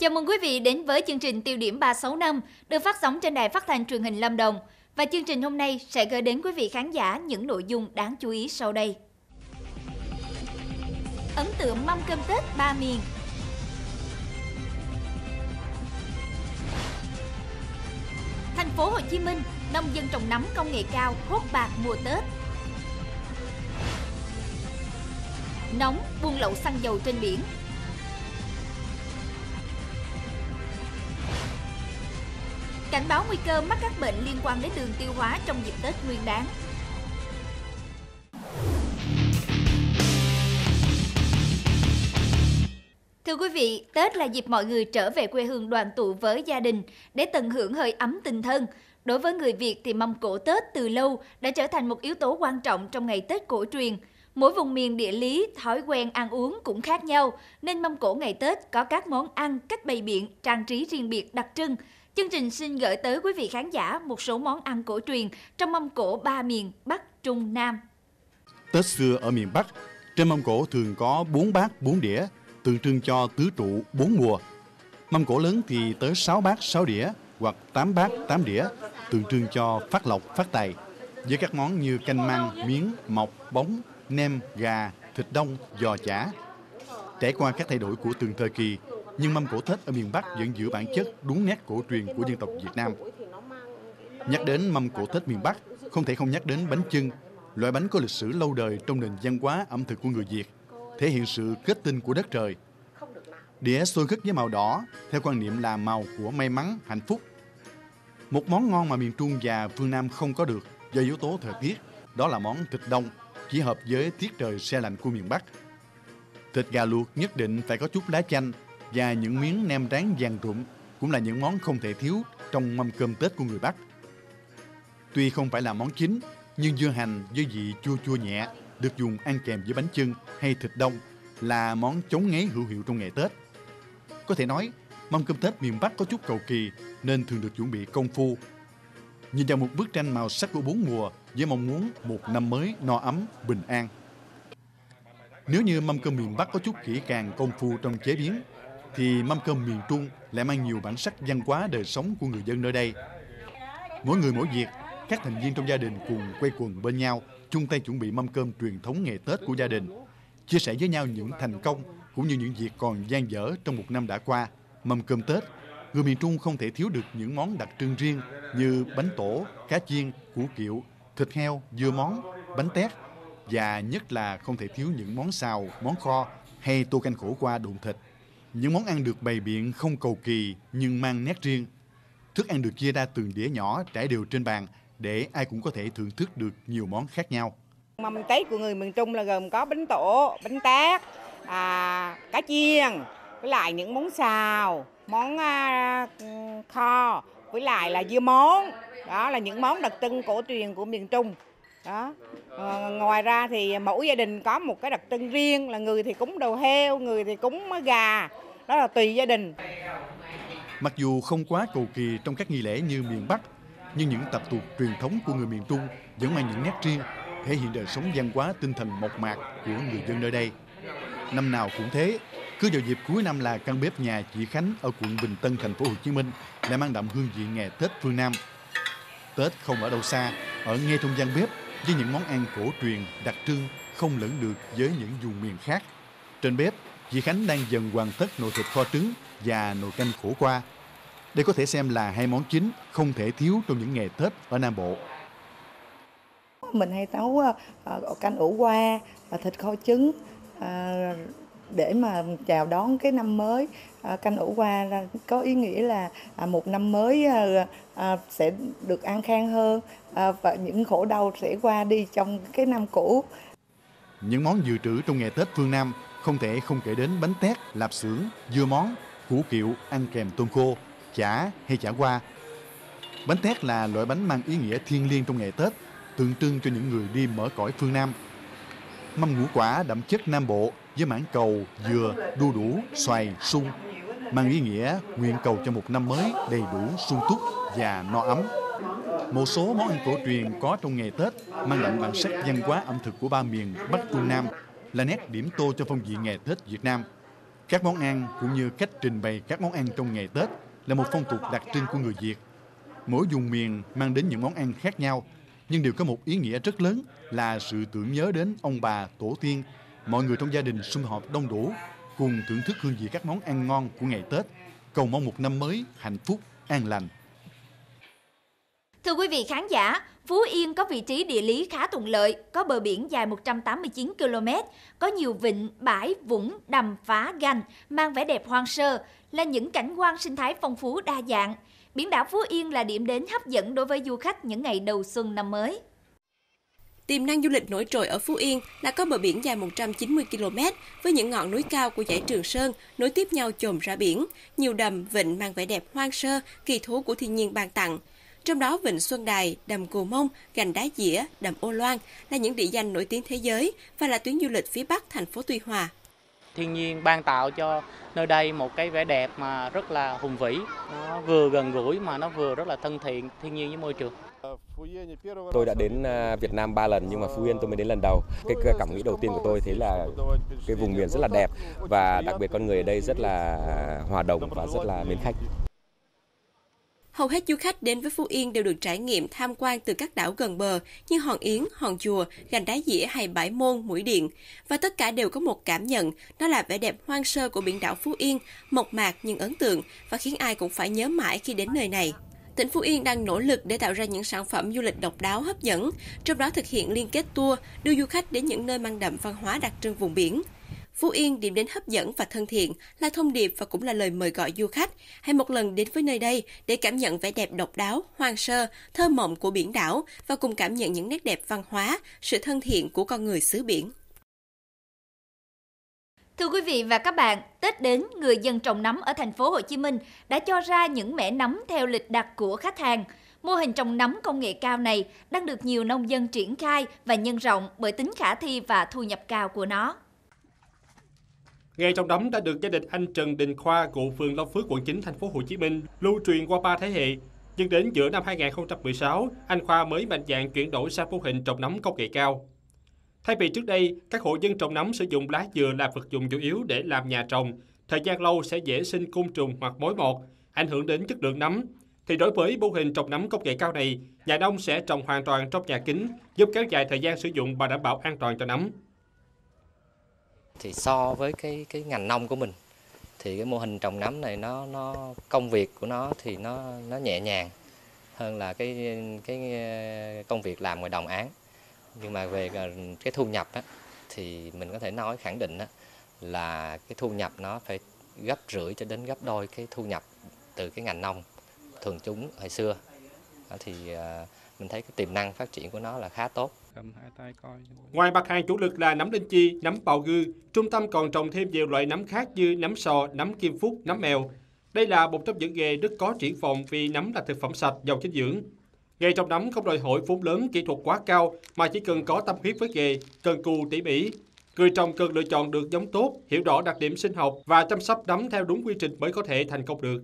Chào mừng quý vị đến với chương trình Tiêu điểm 36 năm được phát sóng trên đài phát thanh truyền hình Lâm Đồng. Và chương trình hôm nay sẽ gửi đến quý vị khán giả những nội dung đáng chú ý sau đây. Ấn tượng mâm cơm Tết ba miền Thành phố Hồ Chí Minh, nông dân trồng nấm công nghệ cao hốt bạc mùa Tết. Nóng, buôn lậu xăng dầu trên biển, cảnh báo nguy cơ mắc các bệnh liên quan đến đường tiêu hóa trong dịp Tết Nguyên đán. Thưa quý vị, Tết là dịp mọi người trở về quê hương đoàn tụ với gia đình để tận hưởng hơi ấm tình thân. Đối với người Việt thì mâm cỗ Tết từ lâu đã trở thành một yếu tố quan trọng trong ngày Tết cổ truyền. Mỗi vùng miền địa lý, thói quen ăn uống cũng khác nhau, nên mâm cỗ ngày Tết có các món ăn, cách bày biện, trang trí riêng biệt đặc trưng. Chương trình xin gửi tới quý vị khán giả một số món ăn cổ truyền trong mâm cổ ba miền Bắc, Trung, Nam. Tết xưa ở miền Bắc, trên mâm cổ thường có bốn bát, bốn đĩa, tượng trưng cho tứ trụ, bốn mùa. Mâm cổ lớn thì tới 6 bát, 6 đĩa hoặc 8 bát, 8 đĩa, tượng trưng cho phát lộc, phát tài. Với các món như canh măng, miếng, mọc, bóng, nem, gà, thịt đông, giò chả. Trải qua các thay đổi của từng thời kỳ, nhưng mâm cổ Tết ở miền Bắc vẫn giữ bản chất đúng nét cổ truyền của dân tộc Việt Nam. Nhắc đến mâm cổ Tết miền Bắc, không thể không nhắc đến bánh chưng, loại bánh có lịch sử lâu đời trong nền văn hóa ẩm thực của người Việt, thể hiện sự kết tinh của đất trời. Đĩa xôi khất với màu đỏ, theo quan niệm là màu của may mắn, hạnh phúc. Một món ngon mà miền Trung và phương Nam không có được do yếu tố thời tiết, đó là món thịt đông, chỉ hợp với tiết trời xe lạnh của miền Bắc. Thịt gà luộc nhất định phải có chút lá chanh và những miếng nem rán vàng rụm cũng là những món không thể thiếu trong mâm cơm Tết của người Bắc. Tuy không phải là món chính, nhưng dưa hành với vị chua chua nhẹ được dùng ăn kèm với bánh chưng hay thịt đông là món chống ngấy hữu hiệu trong ngày Tết. Có thể nói, mâm cơm Tết miền Bắc có chút cầu kỳ nên thường được chuẩn bị công phu. Nhìn vào một bức tranh màu sắc của bốn mùa với mong muốn một năm mới no ấm, bình an. Nếu như mâm cơm miền Bắc có chút kỹ càng công phu trong chế biến thì mâm cơm miền Trung lại mang nhiều bản sắc văn hóa đời sống của người dân nơi đây. Mỗi người mỗi việc, các thành viên trong gia đình cùng quay quần bên nhau, chung tay chuẩn bị mâm cơm truyền thống ngày Tết của gia đình, chia sẻ với nhau những thành công cũng như những việc còn dang dở trong một năm đã qua. Mâm cơm Tết, người miền Trung không thể thiếu được những món đặc trưng riêng như bánh tổ, cá chiên, củ kiệu, thịt heo, dưa món, bánh tét và nhất là không thể thiếu những món xào, món kho hay tô canh khổ qua đụng thịt. Những món ăn được bày biện không cầu kỳ nhưng mang nét riêng. Thức ăn được chia ra từng đĩa nhỏ trải đều trên bàn để ai cũng có thể thưởng thức được nhiều món khác nhau. Mâm Tết của người miền Trung là gồm có bánh tổ, bánh tét, à, cá chiên, với lại những món xào, món à, kho, với lại là dưa món. Đó là những món đặc trưng cổ truyền của miền Trung. Đó. ờ, ngoài ra thì mỗi gia đình có một cái đặc trưng riêng là người thì cúng đầu heo, người thì cúng gà. Đó là tùy gia đình. Mặc dù không quá cầu kỳ trong các nghi lễ như miền Bắc, nhưng những tập tục truyền thống của người miền Trung vẫn mang những nét riêng, thể hiện đời sống văn hóa tinh thần mộc mạc của người dân nơi đây. Năm nào cũng thế, cứ vào dịp cuối năm là căn bếp nhà chị Khánh ở quận Bình Tân, thành phố Hồ Chí Minh lại mang đậm hương vị ngày Tết phương Nam. Tết không ở đâu xa, ở ngay trong gian bếp với những món ăn cổ truyền đặc trưng không lẫn được với những vùng miền khác. Trên bếp, chị Khánh đang dần hoàn tất nồi thịt kho trứng và nồi canh khổ qua. Đây có thể xem là hai món chính không thể thiếu trong những ngày Tết ở Nam Bộ. Mình hay nấu ờ, ờ, canh ủ qua, ờ, thịt kho trứng để mà chào đón cái năm mới. À, canh ủ qua có ý nghĩa là à, một năm mới à, sẽ được an khang hơn và những khổ đau sẽ qua đi trong cái năm cũ. Những món dự trữ trong ngày Tết phương Nam không thể không kể đến bánh tét, lạp xưởng, dưa món, củ kiệu ăn kèm tôm khô, chả hay chả qua. Bánh tét là loại bánh mang ý nghĩa thiêng liêng trong ngày Tết, tượng trưng cho những người đi mở cõi phương Nam. Mâm ngũ quả đậm chất Nam Bộ với mãn cầu, dừa, đu đủ, xoài, sung, mang ý nghĩa nguyện cầu cho một năm mới đầy đủ, sung túc và no ấm. Một số món ăn cổ truyền có trong ngày Tết mang đậm bản sắc văn hóa ẩm thực của ba miền Bắc Trung Nam là nét điểm tô cho phong vị ngày Tết Việt Nam. Các món ăn cũng như cách trình bày các món ăn trong ngày Tết là một phong tục đặc trưng của người Việt. Mỗi vùng miền mang đến những món ăn khác nhau, nhưng đều có một ý nghĩa rất lớn là sự tưởng nhớ đến ông bà, tổ tiên. Mọi người trong gia đình sum họp đông đủ, cùng thưởng thức hương vị các món ăn ngon của ngày Tết, cầu mong một năm mới hạnh phúc, an lành. Thưa quý vị khán giả, Phú Yên có vị trí địa lý khá thuận lợi, có bờ biển dài 189 km, có nhiều vịnh, bãi, vũng, đầm, phá, gành, mang vẻ đẹp hoang sơ, là những cảnh quan sinh thái phong phú đa dạng. Biển đảo Phú Yên là điểm đến hấp dẫn đối với du khách những ngày đầu xuân năm mới. Tiềm năng du lịch nổi trội ở Phú Yên là có bờ biển dài 190 km với những ngọn núi cao của dãy Trường Sơn nối tiếp nhau chồm ra biển, nhiều đầm, vịnh mang vẻ đẹp hoang sơ, kỳ thú của thiên nhiên ban tặng. Trong đó Vịnh Xuân Đài, đầm Cù Mông, gành Đá Dĩa, đầm Ô Loan là những địa danh nổi tiếng thế giới và là tuyến du lịch phía Bắc thành phố Tuy Hòa. Thiên nhiên ban tạo cho nơi đây một cái vẻ đẹp mà rất là hùng vĩ, nó vừa gần gũi mà nó vừa rất là thân thiện thiên nhiên với môi trường. Tôi đã đến à, Việt Nam 3 lần nhưng mà Phú Yên tôi mới đến lần đầu. Cái cảm nghĩ đầu tiên của tôi thấy là cái vùng miền rất là đẹp và đặc biệt con người ở đây rất là hòa đồng và rất là mến khách. Hầu hết du khách đến với Phú Yên đều được trải nghiệm tham quan từ các đảo gần bờ như Hòn Yến, Hòn Chùa, Gành Đá Dĩa hay Bãi Môn, Mũi Điện. Và tất cả đều có một cảm nhận, đó là vẻ đẹp hoang sơ của biển đảo Phú Yên, mộc mạc nhưng ấn tượng và khiến ai cũng phải nhớ mãi khi đến nơi này. Tỉnh Phú Yên đang nỗ lực để tạo ra những sản phẩm du lịch độc đáo hấp dẫn, trong đó thực hiện liên kết tour đưa du khách đến những nơi mang đậm văn hóa đặc trưng vùng biển. Phú Yên điểm đến hấp dẫn và thân thiện là thông điệp và cũng là lời mời gọi du khách hãy một lần đến với nơi đây để cảm nhận vẻ đẹp độc đáo, hoang sơ, thơ mộng của biển đảo và cùng cảm nhận những nét đẹp văn hóa, sự thân thiện của con người xứ biển. Thưa quý vị và các bạn, Tết đến, người dân trồng nấm ở thành phố Hồ Chí Minh đã cho ra những mẻ nấm theo lịch đặt của khách hàng. Mô hình trồng nấm công nghệ cao này đang được nhiều nông dân triển khai và nhân rộng bởi tính khả thi và thu nhập cao của nó. Nghề trồng nấm đã được gia đình anh Trần Đình Khoa, ngụ phường Long Phước, quận 9, thành phố Hồ Chí Minh lưu truyền qua ba thế hệ. Nhưng đến giữa năm 2016, anh Khoa mới mạnh dạn chuyển đổi sang mô hình trồng nấm công nghệ cao. Thay vì trước đây, các hộ dân trồng nấm sử dụng lá dừa làm vật dụng chủ yếu để làm nhà trồng, thời gian lâu sẽ dễ sinh côn trùng hoặc mối mọt, ảnh hưởng đến chất lượng nấm. Thì đối với mô hình trồng nấm công nghệ cao này, nhà nông sẽ trồng hoàn toàn trong nhà kính, giúp kéo dài thời gian sử dụng và đảm bảo an toàn cho nấm. Thì so với cái cái ngành nông của mình thì cái mô hình trồng nấm này nó nó công việc của nó thì nó nó nhẹ nhàng hơn là cái cái công việc làm ngoài đồng án nhưng mà về cái thu nhập á, thì mình có thể nói khẳng định á, là cái thu nhập nó phải gấp rưỡi cho đến gấp đôi cái thu nhập từ cái ngành nông thường chúng hồi xưa thì à, mình thấy cái tiềm năng phát triển của nó là khá tốt cầm hai tay coi. Ngoài mặt hàng chủ lực là nấm linh chi, nấm bào gư, trung tâm còn trồng thêm nhiều loại nấm khác như nấm sò, nấm kim phúc, nấm mèo. Đây là một trong những nghề rất có triển vọng vì nấm là thực phẩm sạch, giàu dinh dưỡng. Nghề trồng nấm không đòi hỏi vốn lớn, kỹ thuật quá cao mà chỉ cần có tâm huyết với nghề, cần cù tỉ mỉ. Người trồng cần lựa chọn được giống tốt, hiểu rõ đặc điểm sinh học và chăm sóc nấm theo đúng quy trình mới có thể thành công được.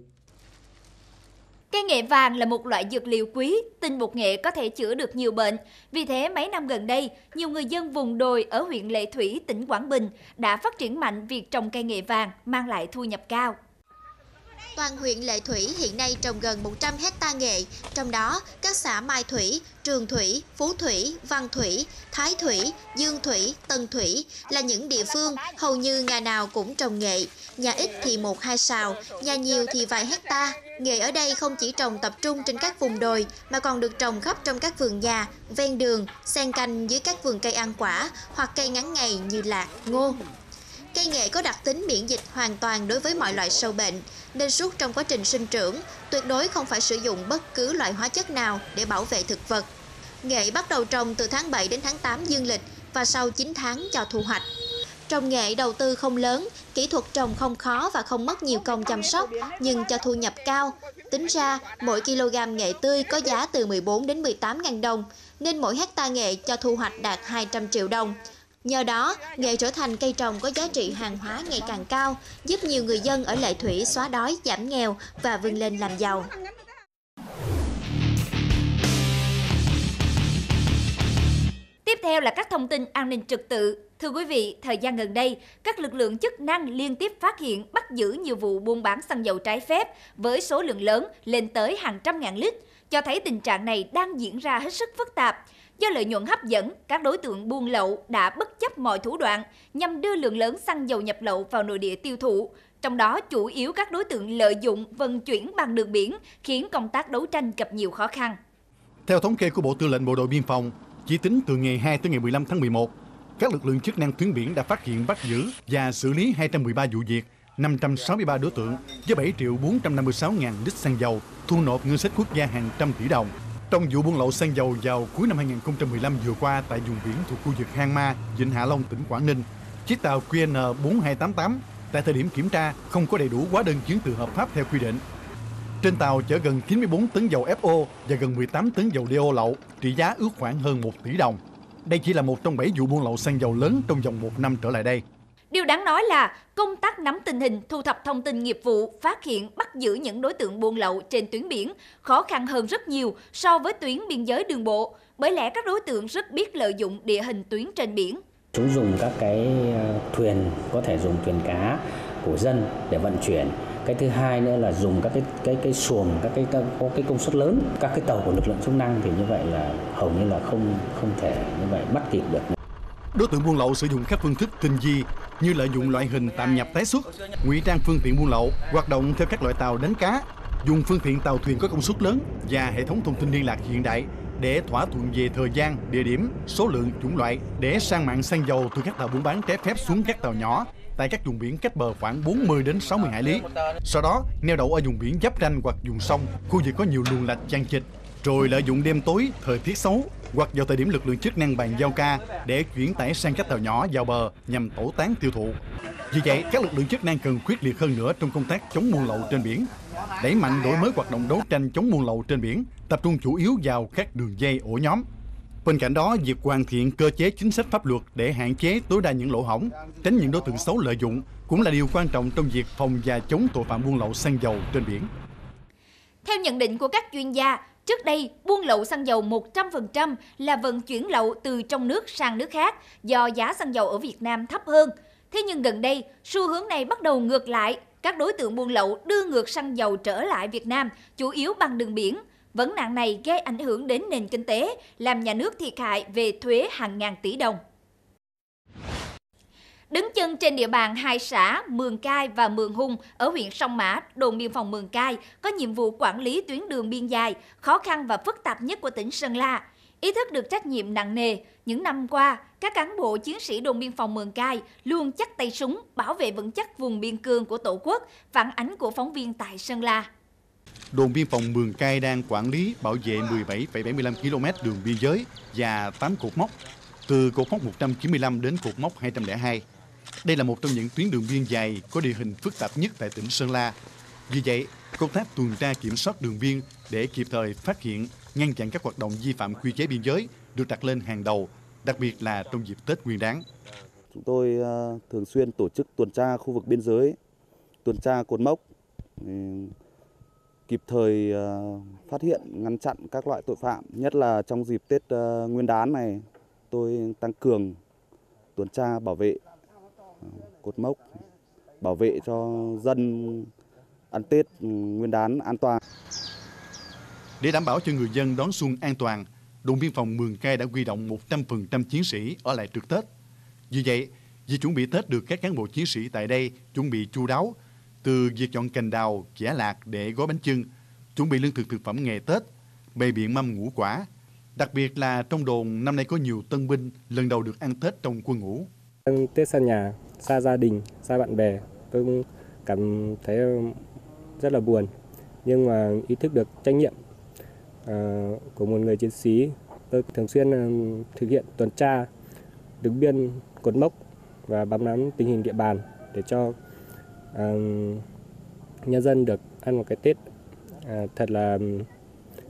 Cây nghệ vàng là một loại dược liệu quý, tinh bột nghệ có thể chữa được nhiều bệnh. Vì thế, mấy năm gần đây, nhiều người dân vùng đồi ở huyện Lệ Thủy, tỉnh Quảng Bình đã phát triển mạnh việc trồng cây nghệ vàng mang lại thu nhập cao. Toàn huyện Lệ Thủy hiện nay trồng gần 100 hecta nghệ, trong đó các xã Mai Thủy, Trường Thủy, Phú Thủy, Văn Thủy, Thái Thủy, Dương Thủy, Tân Thủy là những địa phương hầu như nhà nào cũng trồng nghệ. Nhà ít thì một hai sào, nhà nhiều thì vài hecta. Nghệ ở đây không chỉ trồng tập trung trên các vùng đồi mà còn được trồng khắp trong các vườn nhà, ven đường, xen canh dưới các vườn cây ăn quả hoặc cây ngắn ngày như lạc, ngô. Cây nghệ có đặc tính miễn dịch hoàn toàn đối với mọi loại sâu bệnh, nên suốt trong quá trình sinh trưởng, tuyệt đối không phải sử dụng bất cứ loại hóa chất nào để bảo vệ thực vật. Nghệ bắt đầu trồng từ tháng 7 đến tháng 8 dương lịch và sau 9 tháng cho thu hoạch. Trồng nghệ đầu tư không lớn, kỹ thuật trồng không khó và không mất nhiều công chăm sóc, nhưng cho thu nhập cao. Tính ra, mỗi kg nghệ tươi có giá từ 14 đến 18 ngàn đồng, nên mỗi hecta nghệ cho thu hoạch đạt 200 triệu đồng. Nhờ đó, nghệ trở thành cây trồng có giá trị hàng hóa ngày càng cao, giúp nhiều người dân ở Lệ Thủy xóa đói, giảm nghèo và vươn lên làm giàu. Tiếp theo là các thông tin an ninh trật tự. Thưa quý vị, thời gian gần đây, các lực lượng chức năng liên tiếp phát hiện bắt giữ nhiều vụ buôn bán xăng dầu trái phép với số lượng lớn lên tới hàng trăm ngàn lít, cho thấy tình trạng này đang diễn ra hết sức phức tạp. Do lợi nhuận hấp dẫn, các đối tượng buôn lậu đã bất chấp mọi thủ đoạn nhằm đưa lượng lớn xăng dầu nhập lậu vào nội địa tiêu thụ. Trong đó chủ yếu các đối tượng lợi dụng vận chuyển bằng đường biển khiến công tác đấu tranh gặp nhiều khó khăn. Theo thống kê của Bộ Tư lệnh Bộ đội Biên phòng, chỉ tính từ ngày 2 tới ngày 15 tháng 11, các lực lượng chức năng tuyến biển đã phát hiện bắt giữ và xử lý 213 vụ việc, 563 đối tượng với 7 triệu 456 ngàn lít xăng dầu, thu nộp ngân sách quốc gia hàng trăm tỷ đồng. Trong vụ buôn lậu xăng dầu vào cuối năm 2015 vừa qua tại vùng biển thuộc khu vực Hang Ma, Vịnh Hạ Long, tỉnh Quảng Ninh, chiếc tàu QN4288 tại thời điểm kiểm tra không có đầy đủ hóa đơn chứng từ hợp pháp theo quy định. Trên tàu chở gần 94 tấn dầu FO và gần 18 tấn dầu DO lậu, trị giá ước khoảng hơn 1 tỷ đồng. Đây chỉ là một trong 7 vụ buôn lậu xăng dầu lớn trong vòng một năm trở lại đây. Điều đáng nói là công tác nắm tình hình, thu thập thông tin nghiệp vụ, phát hiện, bắt giữ những đối tượng buôn lậu trên tuyến biển khó khăn hơn rất nhiều so với tuyến biên giới đường bộ, bởi lẽ các đối tượng rất biết lợi dụng địa hình tuyến trên biển. Chúng dùng các cái ờ, thuyền có thể dùng thuyền cá của dân để vận chuyển. Cái thứ hai nữa là dùng các cái cái cái xuồng các cái có cái công suất lớn, các cái tàu của lực lượng chức năng thì như vậy là hầu như là không không thể như vậy bắt kịp được. Đối tượng buôn lậu sử dụng các phương thức tinh vi như lợi dụng loại hình tạm nhập tái xuất, ngụy trang phương tiện buôn lậu, hoạt động theo các loại tàu đánh cá, dùng phương tiện tàu thuyền có công suất lớn và hệ thống thông tin liên lạc hiện đại để thỏa thuận về thời gian, địa điểm, số lượng, chủng loại để sang mạng xăng dầu từ các tàu buôn bán trái phép xuống các tàu nhỏ tại các vùng biển cách bờ khoảng 40 đến 60 hải lý. Sau đó, neo đậu ở vùng biển giáp ranh hoặc vùng sông, khu vực có nhiều luồng lạch chằng chịt, rồi lợi dụng đêm tối, thời tiết xấu hoặc vào thời điểm lực lượng chức năng bàn giao ca để chuyển tải sang các tàu nhỏ vào bờ nhằm tẩu tán tiêu thụ. Vì vậy, các lực lượng chức năng cần quyết liệt hơn nữa trong công tác chống buôn lậu trên biển, đẩy mạnh đổi mới hoạt động đấu tranh chống buôn lậu trên biển, tập trung chủ yếu vào các đường dây ổ nhóm. Bên cạnh đó, việc hoàn thiện cơ chế chính sách pháp luật để hạn chế tối đa những lỗ hổng, tránh những đối tượng xấu lợi dụng cũng là điều quan trọng trong việc phòng và chống tội phạm buôn lậu xăng dầu trên biển. Theo nhận định của các chuyên gia, Trước đây, buôn lậu xăng dầu 100% là vận chuyển lậu từ trong nước sang nước khác do giá xăng dầu ở Việt Nam thấp hơn. Thế nhưng gần đây, xu hướng này bắt đầu ngược lại. Các đối tượng buôn lậu đưa ngược xăng dầu trở lại Việt Nam, chủ yếu bằng đường biển. Vấn nạn này gây ảnh hưởng đến nền kinh tế, làm nhà nước thiệt hại về thuế hàng ngàn tỷ đồng. Đứng chân trên địa bàn hai xã Mường Cai và Mường Hung ở huyện Sông Mã, đồn biên phòng Mường Cai có nhiệm vụ quản lý tuyến đường biên dài, khó khăn và phức tạp nhất của tỉnh Sơn La. Ý thức được trách nhiệm nặng nề, những năm qua, các cán bộ chiến sĩ đồn biên phòng Mường Cai luôn chắc tay súng bảo vệ vững chắc vùng biên cương của Tổ quốc, phản ánh của phóng viên tại Sơn La. Đồn biên phòng Mường Cai đang quản lý bảo vệ 17,75 km đường biên giới và 8 cột mốc, từ cột mốc 195 đến cột mốc 202. Đây là một trong những tuyến đường biên dài có địa hình phức tạp nhất tại tỉnh Sơn La. Vì vậy, công tác tuần tra kiểm soát đường biên để kịp thời phát hiện, ngăn chặn các hoạt động vi phạm quy chế biên giới được đặt lên hàng đầu, đặc biệt là trong dịp Tết Nguyên đán. Chúng tôi ờ, thường xuyên tổ chức tuần tra khu vực biên giới, tuần tra cột mốc, ừ, kịp thời ờ, phát hiện, ngăn chặn các loại tội phạm, nhất là trong dịp Tết ờ, Nguyên đán này, tôi tăng cường tuần tra bảo vệ cột mốc bảo vệ cho dân ăn Tết Nguyên đán an toàn. Để đảm bảo cho người dân đón xuân an toàn, đồn biên phòng Mường Cai đã huy động 100% chiến sĩ ở lại trực Tết. Vì vậy, việc chuẩn bị Tết được các cán bộ chiến sĩ tại đây chuẩn bị chu đáo, từ việc chọn cành đào, chẻ lạc để gói bánh chưng, chuẩn bị lương thực thực phẩm ngày Tết, bày biện mâm ngũ quả. Đặc biệt là trong đồn năm nay có nhiều tân binh lần đầu được ăn Tết trong quân ngũ. Tết xa nhà, xa gia đình, xa bạn bè, tôi cũng cảm thấy rất là buồn. Nhưng mà ý thức được trách nhiệm ờ, của một người chiến sĩ, tôi thường xuyên ờ, thực hiện tuần tra, đứng biên cột mốc và bám nắm tình hình địa bàn để cho ờ, nhân dân được ăn một cái Tết thật là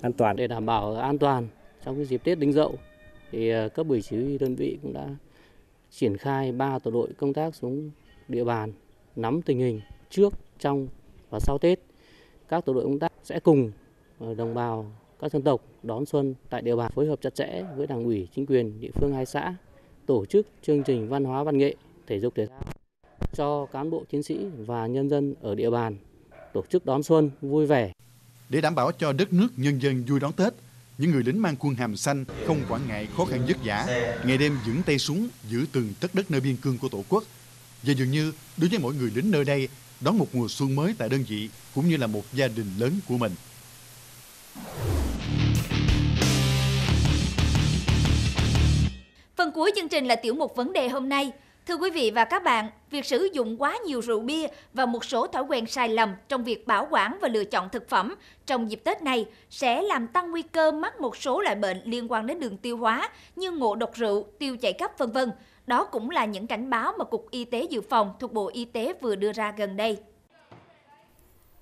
an toàn. Để đảm bảo an toàn trong cái dịp Tết Đinh Dậu thì cấp ủy chỉ huy đơn vị cũng đã triển khai 3 tổ đội công tác xuống địa bàn nắm tình hình trước, trong và sau Tết. Các tổ đội công tác sẽ cùng ờ, đồng bào các dân tộc đón xuân tại địa bàn phối hợp chặt chẽ với đảng ủy, chính quyền địa phương hai xã tổ chức chương trình văn hóa văn nghệ, thể dục thể thao cho cán bộ chiến sĩ và nhân dân ở địa bàn tổ chức đón xuân vui vẻ. Để đảm bảo cho đất nước nhân dân vui đón Tết, những người lính mang quân hàm xanh không quản ngại khó khăn vất vả, ngày đêm vững tay súng giữ từng tất đất nơi biên cương của Tổ quốc. Và dường như đối với mỗi người lính nơi đây, đón một mùa xuân mới tại đơn vị cũng như là một gia đình lớn của mình. Phần cuối chương trình là tiểu mục vấn đề hôm nay. Thưa quý vị và các bạn, việc sử dụng quá nhiều rượu bia và một số thói quen sai lầm trong việc bảo quản và lựa chọn thực phẩm trong dịp Tết này sẽ làm tăng nguy cơ mắc một số loại bệnh liên quan đến đường tiêu hóa như ngộ độc rượu, tiêu chảy cấp vân vân. Đó cũng là những cảnh báo mà Cục Y tế Dự phòng thuộc Bộ Y tế vừa đưa ra gần đây.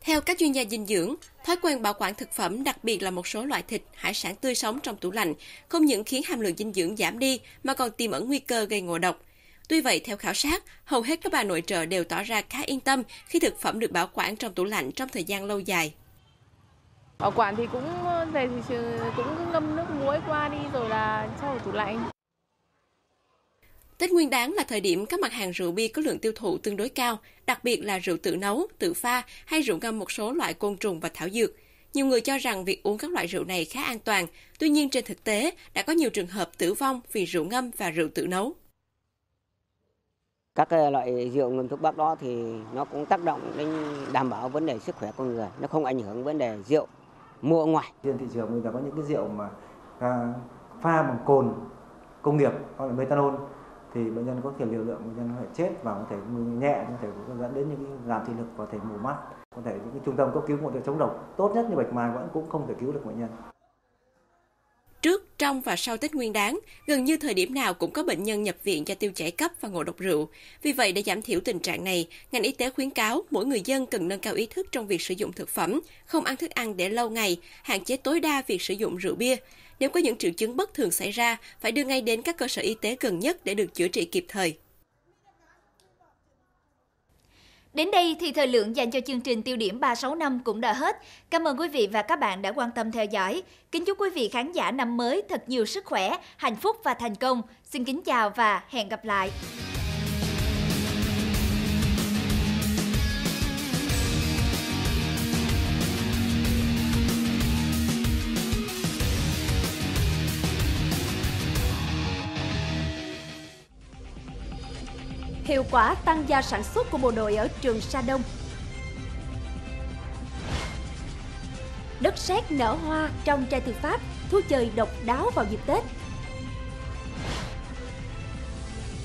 Theo các chuyên gia dinh dưỡng, thói quen bảo quản thực phẩm, đặc biệt là một số loại thịt, hải sản tươi sống trong tủ lạnh, không những khiến hàm lượng dinh dưỡng giảm đi mà còn tiềm ẩn nguy cơ gây ngộ độc. Tuy vậy, theo khảo sát, hầu hết các bà nội trợ đều tỏ ra khá yên tâm khi thực phẩm được bảo quản trong tủ lạnh trong thời gian lâu dài. Bảo quản thì cũng về thì cũng ngâm nước muối qua đi rồi là cho vào tủ lạnh. Tết Nguyên đán là thời điểm các mặt hàng rượu bia có lượng tiêu thụ tương đối cao, đặc biệt là rượu tự nấu, tự pha hay rượu ngâm một số loại côn trùng và thảo dược. Nhiều người cho rằng việc uống các loại rượu này khá an toàn, tuy nhiên trên thực tế đã có nhiều trường hợp tử vong vì rượu ngâm và rượu tự nấu. Các ờ, loại rượu ngâm thuốc bắc đó thì nó cũng tác động đến đảm bảo vấn đề sức khỏe con người, nó không ảnh hưởng vấn đề rượu mua ở ngoài. Trên thị trường bây giờ có những cái rượu mà à, pha bằng cồn công nghiệp hoặc là methanol thì bệnh nhân có thể liều lượng bệnh nhân có thể chết và có thể nhẹ có thể dẫn đến những cái giảm thị lực và thể mù mắt. Có thể những cái trung tâm cấp cứu một chống độc. Tốt nhất như bạch mai vẫn cũng không thể cứu được bệnh nhân. Trước, trong và sau Tết Nguyên đán, gần như thời điểm nào cũng có bệnh nhân nhập viện do tiêu chảy cấp và ngộ độc rượu. Vì vậy, để giảm thiểu tình trạng này, ngành y tế khuyến cáo mỗi người dân cần nâng cao ý thức trong việc sử dụng thực phẩm, không ăn thức ăn để lâu ngày, hạn chế tối đa việc sử dụng rượu bia. Nếu có những triệu chứng bất thường xảy ra, phải đưa ngay đến các cơ sở y tế gần nhất để được chữa trị kịp thời. Đến đây thì thời lượng dành cho chương trình tiêu điểm 365 cũng đã hết. Cảm ơn quý vị và các bạn đã quan tâm theo dõi. Kính chúc quý vị khán giả năm mới thật nhiều sức khỏe, hạnh phúc và thành công. Xin kính chào và hẹn gặp lại. Hiệu quả tăng gia sản xuất của bộ đội ở trường Sa Đông. Đất sét nở hoa trong chai thư pháp, thú chơi độc đáo vào dịp Tết.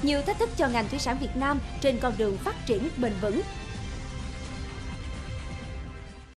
Nhiều thách thức cho ngành thủy sản Việt Nam trên con đường phát triển bền vững.